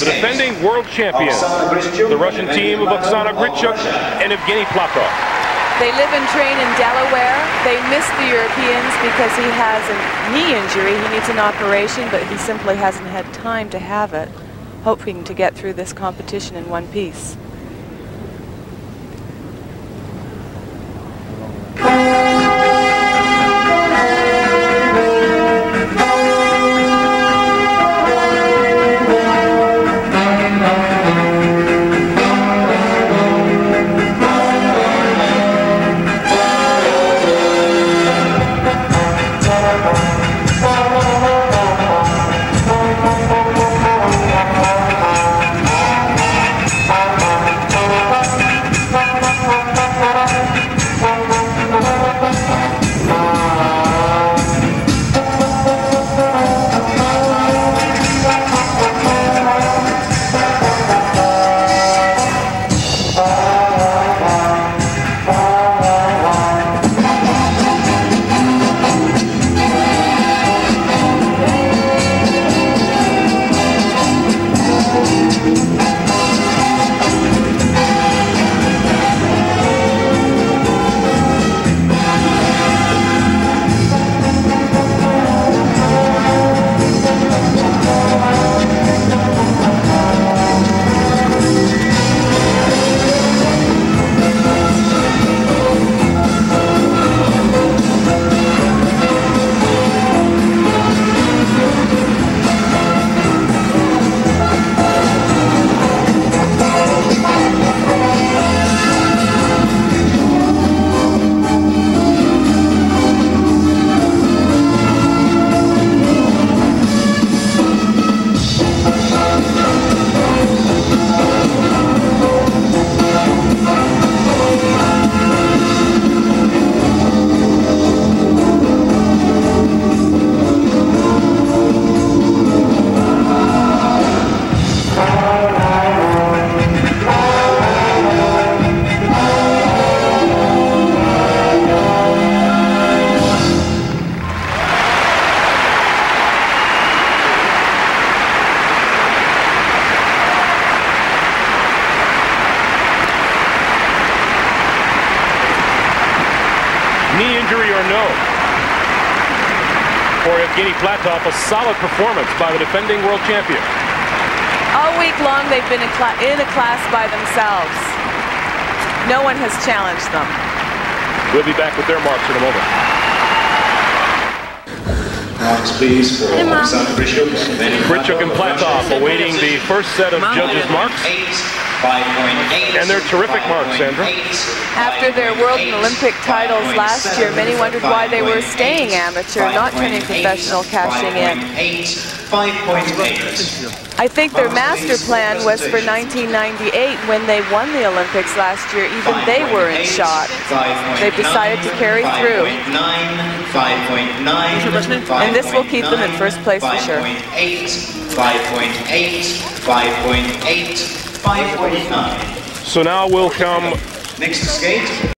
the defending world champions, the Russian team of Oksana Grishuk and Evgeny Platov. They live and train in Delaware. They miss the Europeans because he has a knee injury. He needs an operation, but he simply hasn't had time to have it, hoping to get through this competition in one piece. Knee injury or no. For Evgeny Platov, a solid performance by the defending world champion. All week long, they've been in, in a class by themselves. No one has challenged them. We'll be back with their marks in a moment. Marks, please, for Oksana Grishuk. Grishuk and Platov awaiting the first set of judges' marks. And they're terrific marks, Sandra. After their world and Olympic titles last year, many wondered why they were staying amateur, not turning professional, cashing in. I think their master plan was for 1998 when they won the Olympics last year. Even they were in shock. They decided to carry through. And this will keep them in first place for sure. 5.8, 5.8, 5.9. So now we'll come Next skate.